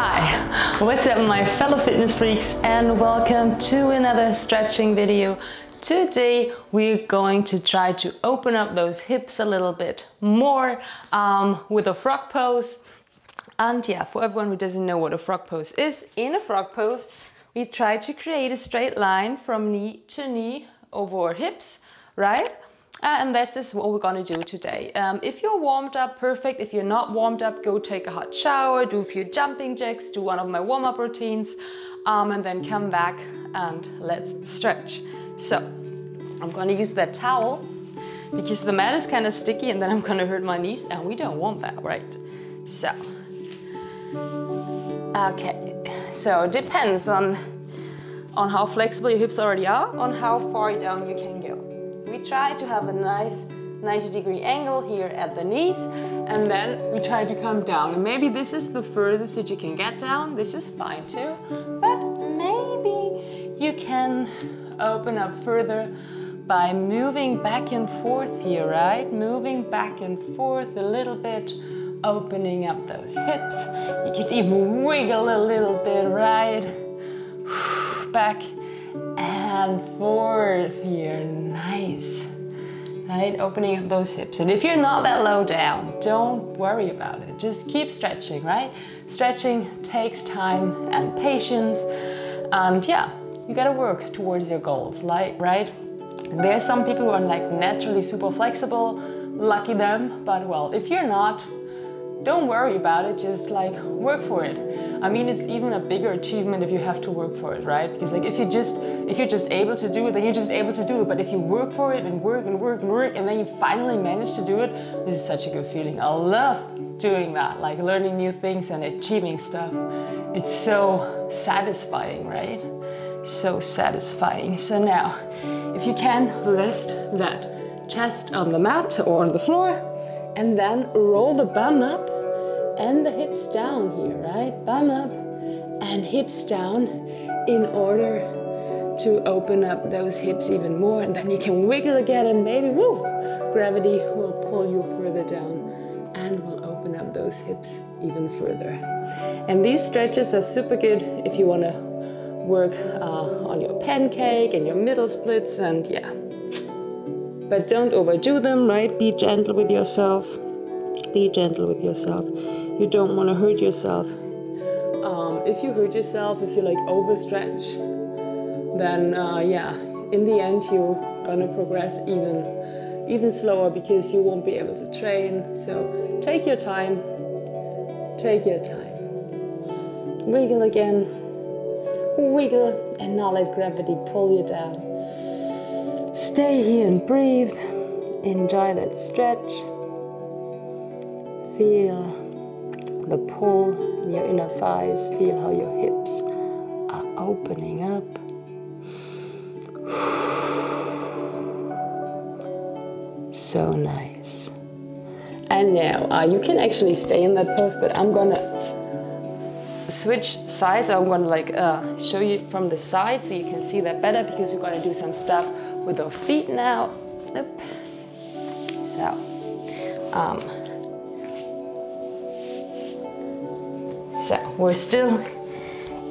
Hi, what's up my fellow fitness freaks and welcome to another stretching video. Today we're going to try to open up those hips a little bit more um, with a frog pose. And yeah, for everyone who doesn't know what a frog pose is, in a frog pose we try to create a straight line from knee to knee over our hips, right? Uh, and that is what we're gonna do today. Um, if you're warmed up, perfect. If you're not warmed up, go take a hot shower, do a few jumping jacks, do one of my warm-up routines, um, and then come back and let's stretch. So, I'm gonna use that towel because the mat is kind of sticky and then I'm gonna hurt my knees and we don't want that, right? So, okay, so it depends on, on how flexible your hips already are, on how far down you can go. We try to have a nice 90 degree angle here at the knees and then we try to come down. And maybe this is the furthest that you can get down. This is fine too. But maybe you can open up further by moving back and forth here, right? Moving back and forth a little bit, opening up those hips. You could even wiggle a little bit, right? Back and forth here, nice. Right, opening up those hips. And if you're not that low down, don't worry about it. Just keep stretching, right? Stretching takes time and patience. And yeah, you gotta work towards your goals, like, right? There are some people who are like naturally super flexible, lucky them, but well, if you're not, don't worry about it, just like work for it. I mean, it's even a bigger achievement if you have to work for it, right? Because like if you just if you're just able to do it, then you're just able to do it. But if you work for it and work and work and work and then you finally manage to do it, this is such a good feeling. I love doing that, like learning new things and achieving stuff. It's so satisfying, right? So satisfying. So now, if you can, rest that chest on the mat or on the floor and then roll the bum up and the hips down here, right? Bum up and hips down in order to open up those hips even more. And then you can wiggle again and maybe, woo, gravity will pull you further down and will open up those hips even further. And these stretches are super good if you want to work uh, on your pancake and your middle splits and yeah, but don't overdo them, right? Be gentle with yourself. Be gentle with yourself. You don't want to hurt yourself. Um, if you hurt yourself, if you like overstretch, then uh, yeah, in the end you're gonna progress even even slower because you won't be able to train. So take your time. Take your time. Wiggle again. Wiggle and now let gravity pull you down. Stay here and breathe. Enjoy that stretch. Feel the pull in your inner thighs. Feel how your hips are opening up. So nice. And now uh, you can actually stay in that pose, but I'm gonna switch sides. I'm gonna like uh, show you from the side so you can see that better because we're gonna do some stuff with our feet now. Up. So, um, so we're still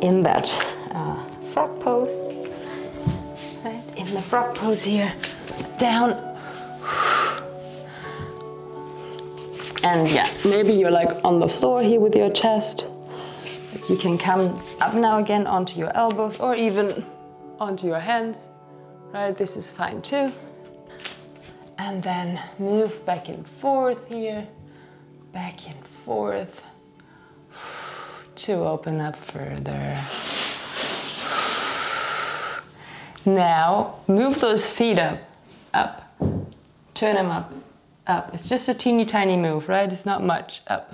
in that uh, frog pose, right? In the frog pose here, down. And yeah, maybe you're like on the floor here with your chest. You can come up now again onto your elbows or even onto your hands right? This is fine too. And then move back and forth here, back and forth to open up further. Now move those feet up, up, turn them up, up. It's just a teeny tiny move, right? It's not much, up.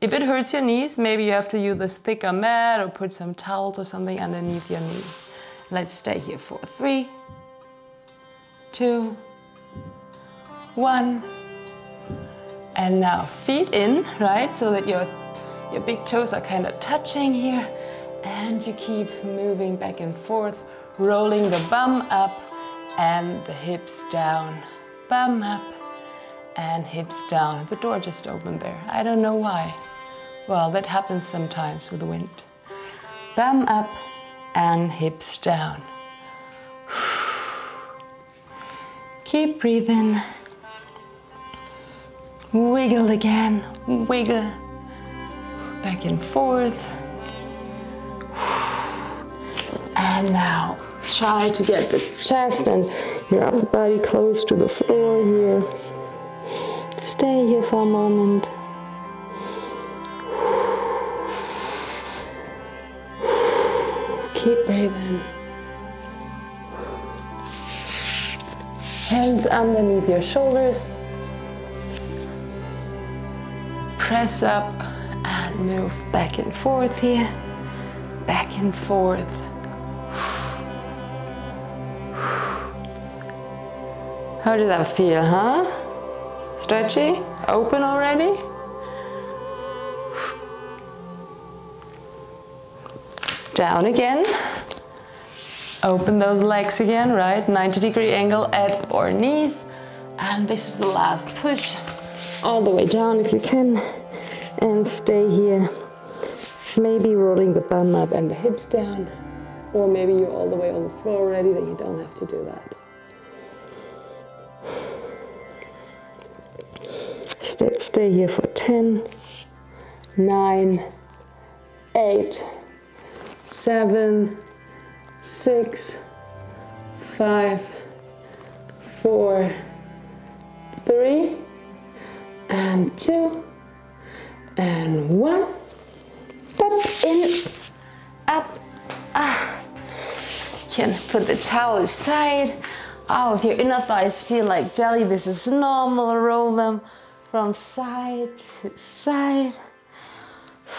If it hurts your knees, maybe you have to use this thicker mat or put some towels or something underneath your knees. Let's stay here for three, two, one. And now feet in, right? So that your, your big toes are kind of touching here. And you keep moving back and forth, rolling the bum up and the hips down. Bum up and hips down. The door just opened there. I don't know why. Well, that happens sometimes with the wind. Bum up and hips down. Keep breathing. Wiggle again, wiggle. Back and forth. And now try to get the chest and your upper body close to the floor here. Stay here for a moment. Keep breathing. Hands underneath your shoulders. Press up and move back and forth here. Back and forth. How does that feel, huh? Stretchy? Open already? Down again. Open those legs again, right? 90 degree angle at our knees. And this is the last push. All the way down if you can. And stay here. Maybe rolling the bum up and the hips down. Or maybe you're all the way on the floor already, then you don't have to do that. Stay, stay here for 10, 9, 8, 7, 6, 5, 4, 3, and 2, and 1. Up, in, up, ah. Can put the towel aside. Oh, if your inner thighs feel like jelly, this is normal. Roll them from side to side.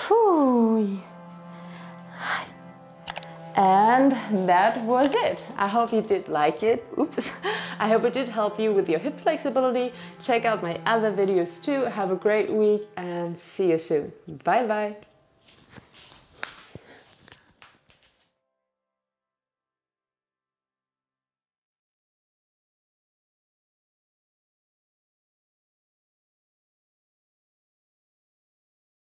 Whew. And that was it. I hope you did like it. Oops. I hope it did help you with your hip flexibility. Check out my other videos too. Have a great week and see you soon. Bye bye.